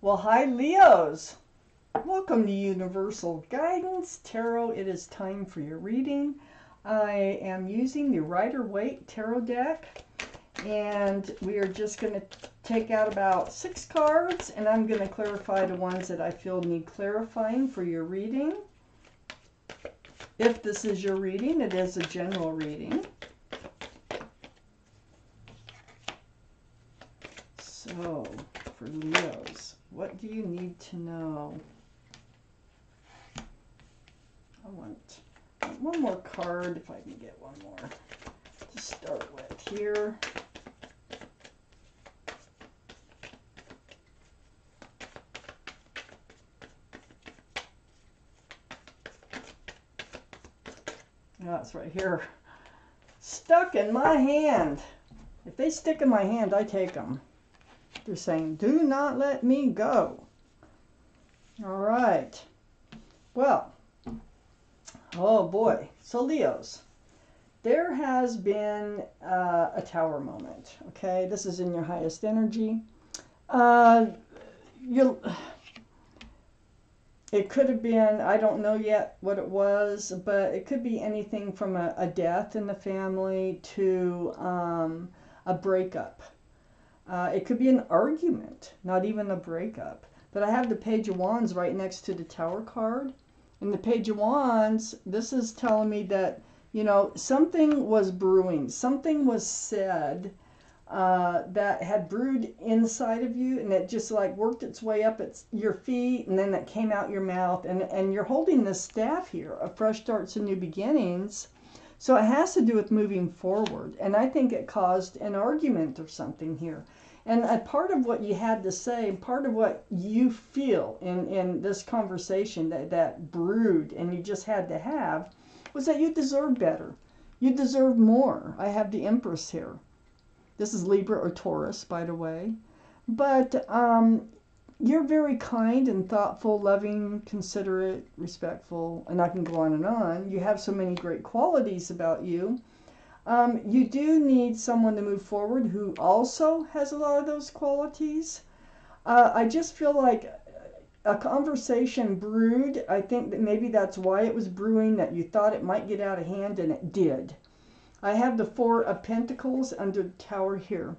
Well, hi, Leos. Welcome to Universal Guidance Tarot. It is time for your reading. I am using the Rider Waite Tarot deck, and we are just going to take out about six cards, and I'm going to clarify the ones that I feel need clarifying for your reading. If this is your reading, it is a general reading. So, for Leos. What do you need to know? I want one more card, if I can get one more to start with here. That's right here. Stuck in my hand. If they stick in my hand, I take them. They're saying, do not let me go. All right. Well, oh boy. So Leos, there has been uh, a tower moment. Okay, this is in your highest energy. Uh, you it could have been i don't know yet what it was but it could be anything from a, a death in the family to um, a breakup uh, it could be an argument, not even a breakup. But I have the Page of Wands right next to the Tower card. And the Page of Wands, this is telling me that, you know, something was brewing, something was said uh, that had brewed inside of you and it just like worked its way up at your feet and then it came out your mouth. And, and you're holding this staff here of fresh starts and new beginnings. So it has to do with moving forward. And I think it caused an argument or something here. And a part of what you had to say, part of what you feel in, in this conversation that, that brewed and you just had to have, was that you deserve better. You deserve more. I have the Empress here. This is Libra or Taurus, by the way. But um, you're very kind and thoughtful, loving, considerate, respectful, and I can go on and on. You have so many great qualities about you. Um, you do need someone to move forward who also has a lot of those qualities. Uh, I just feel like a conversation brewed. I think that maybe that's why it was brewing, that you thought it might get out of hand, and it did. I have the Four of Pentacles under the tower here.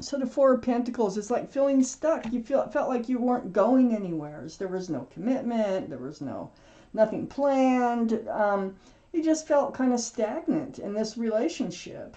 So the Four of Pentacles is like feeling stuck. You feel felt like you weren't going anywhere. There was no commitment. There was no nothing planned. Um, you just felt kind of stagnant in this relationship.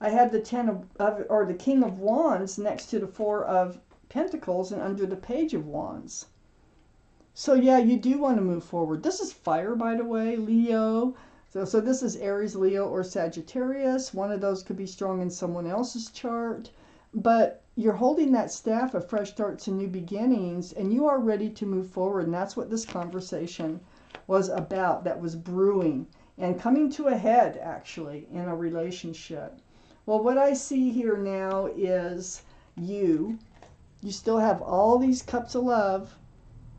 I had the ten of, of, or the king of wands next to the four of pentacles and under the page of wands. So yeah, you do want to move forward. This is fire, by the way, Leo. So, so this is Aries, Leo, or Sagittarius. One of those could be strong in someone else's chart. But you're holding that staff of fresh starts and new beginnings, and you are ready to move forward. And that's what this conversation was about, that was brewing and coming to a head actually in a relationship. Well, what I see here now is you. You still have all these cups of love.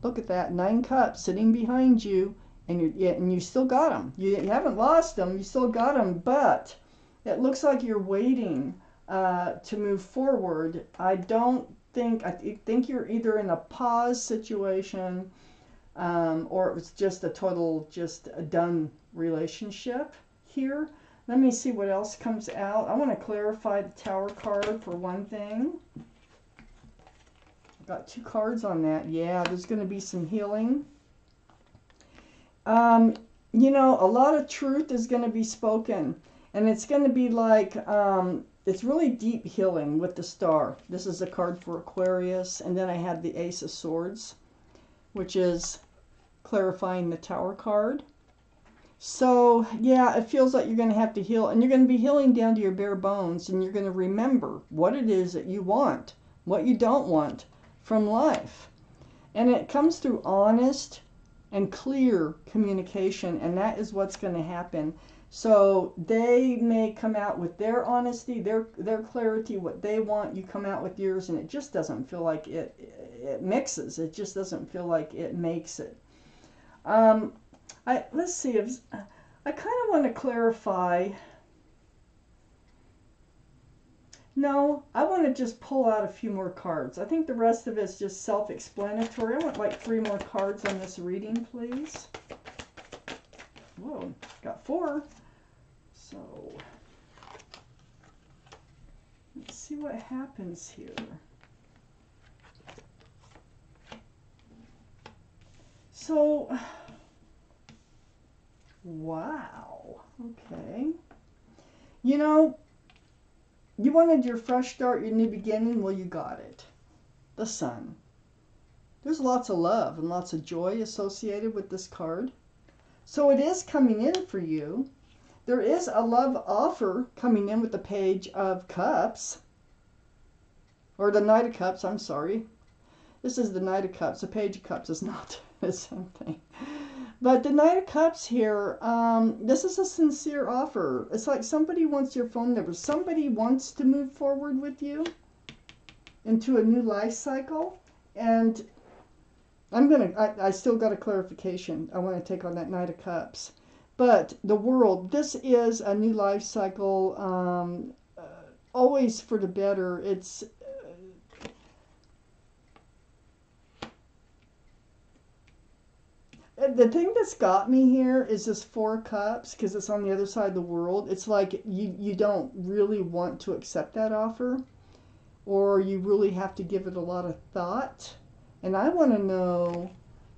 Look at that, nine cups sitting behind you, and you and you still got them. You, you haven't lost them. You still got them, but it looks like you're waiting uh, to move forward. I don't think I think you're either in a pause situation um, or it was just a total, just a done relationship here. Let me see what else comes out. I want to clarify the Tower card for one thing. Got two cards on that. Yeah, there's going to be some healing. Um, you know, a lot of truth is going to be spoken. And it's going to be like, um, it's really deep healing with the star. This is a card for Aquarius. And then I have the Ace of Swords, which is clarifying the tower card. So, yeah, it feels like you're going to have to heal, and you're going to be healing down to your bare bones, and you're going to remember what it is that you want, what you don't want from life. And it comes through honest and clear communication, and that is what's going to happen. So they may come out with their honesty, their their clarity, what they want. You come out with yours, and it just doesn't feel like it it mixes. It just doesn't feel like it makes it. Um, I let's see. If, I kind of want to clarify. No, I want to just pull out a few more cards. I think the rest of it's just self-explanatory. I want like three more cards on this reading, please. Whoa, got four. So, let's see what happens here. So, wow. Okay. You know, you wanted your fresh start, your new beginning. Well, you got it. The sun. There's lots of love and lots of joy associated with this card. So it is coming in for you. There is a love offer coming in with the Page of Cups. Or the Knight of Cups, I'm sorry. This is the Knight of Cups. The Page of Cups is not the same thing. But the Knight of Cups here, um, this is a sincere offer. It's like somebody wants your phone number. Somebody wants to move forward with you into a new life cycle. And I'm going to, I still got a clarification I want to take on that Knight of Cups. But the world, this is a new life cycle, um, uh, always for the better. It's the thing that's got me here is this four cups because it's on the other side of the world it's like you you don't really want to accept that offer or you really have to give it a lot of thought and i want to know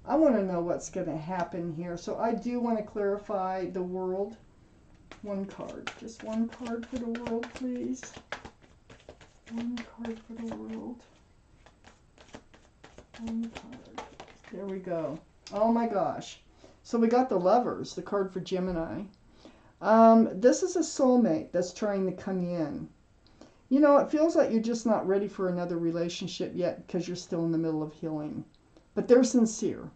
i want to know what's going to happen here so i do want to clarify the world one card just one card for the world please one card for the world one card there we go Oh my gosh. So we got the lovers, the card for Gemini. Um, this is a soulmate that's trying to come in. You know, it feels like you're just not ready for another relationship yet because you're still in the middle of healing. But they're sincere.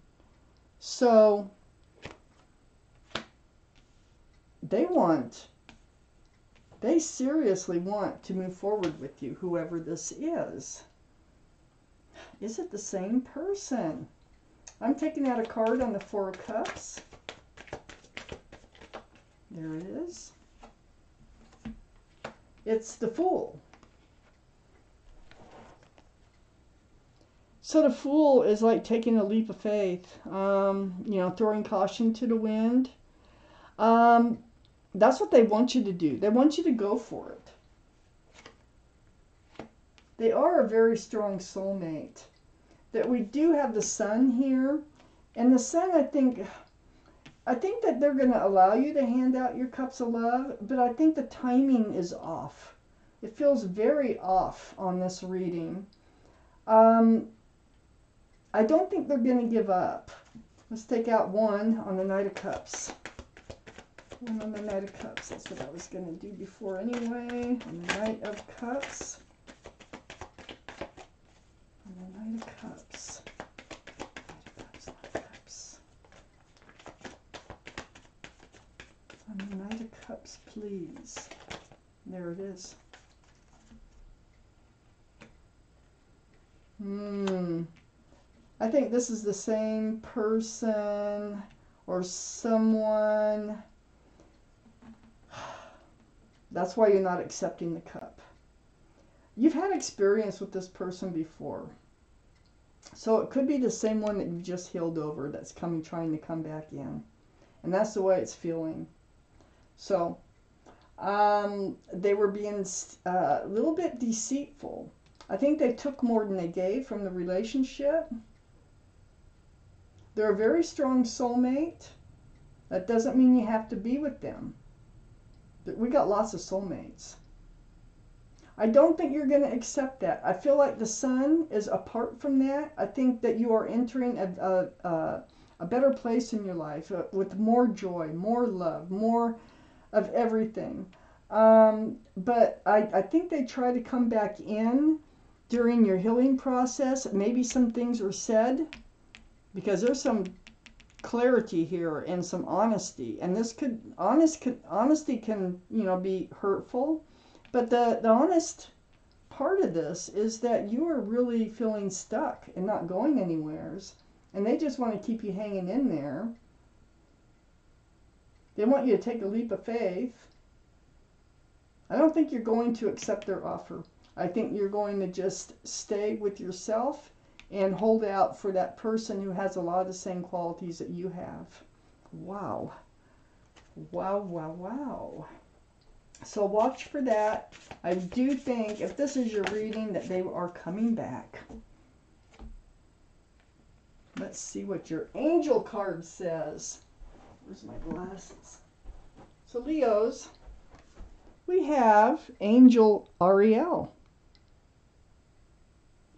So they want, they seriously want to move forward with you, whoever this is. Is it the same person? I'm taking out a card on the Four of Cups. There it is. It's the Fool. So the Fool is like taking a leap of faith, um, you know, throwing caution to the wind. Um, that's what they want you to do. They want you to go for it. They are a very strong soulmate that we do have the sun here. And the sun, I think, I think that they're going to allow you to hand out your cups of love, but I think the timing is off. It feels very off on this reading. Um, I don't think they're going to give up. Let's take out one on the Knight of Cups. One on the Knight of Cups. That's what I was going to do before anyway. On the Knight of Cups. Of Cups. Knight of Cups, Knight of Cups. On the Knight of Cups, please. There it is. Hmm. I think this is the same person or someone. That's why you're not accepting the cup. You've had experience with this person before. So it could be the same one that you just healed over that's coming, trying to come back in. And that's the way it's feeling. So um, they were being uh, a little bit deceitful. I think they took more than they gave from the relationship. They're a very strong soulmate. That doesn't mean you have to be with them. We got lots of soulmates. I don't think you're going to accept that. I feel like the sun is apart from that. I think that you are entering a, a, a, a better place in your life uh, with more joy, more love, more of everything. Um, but I, I think they try to come back in during your healing process. Maybe some things were said because there's some clarity here and some honesty. And this could, honest, could, honesty can, you know, be hurtful but the, the honest part of this is that you are really feeling stuck and not going anywheres. And they just want to keep you hanging in there. They want you to take a leap of faith. I don't think you're going to accept their offer. I think you're going to just stay with yourself and hold out for that person who has a lot of the same qualities that you have. Wow. Wow, wow, wow. So watch for that. I do think if this is your reading that they are coming back. Let's see what your angel card says. Where's my glasses? So Leos, we have Angel Ariel.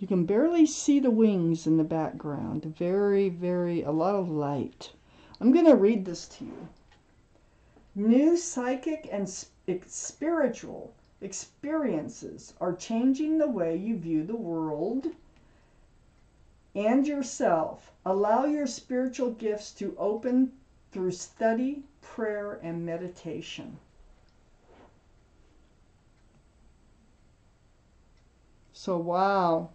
You can barely see the wings in the background. Very, very, a lot of light. I'm going to read this to you. New psychic and spiritual experiences are changing the way you view the world and yourself. Allow your spiritual gifts to open through study, prayer, and meditation. So, wow.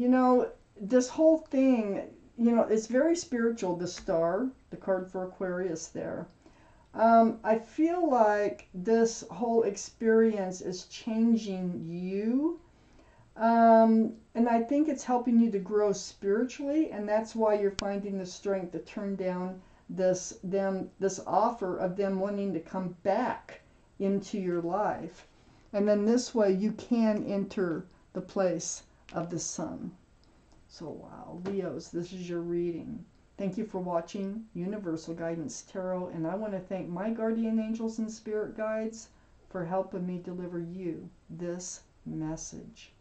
You know, this whole thing, you know, it's very spiritual, the star, the card for Aquarius there. Um, I feel like this whole experience is changing you. Um, and I think it's helping you to grow spiritually, and that's why you're finding the strength to turn down this them this offer of them wanting to come back into your life. And then this way you can enter the place of the sun. So, wow, Leos, this is your reading. Thank you for watching Universal Guidance Tarot, and I want to thank my guardian angels and spirit guides for helping me deliver you this message.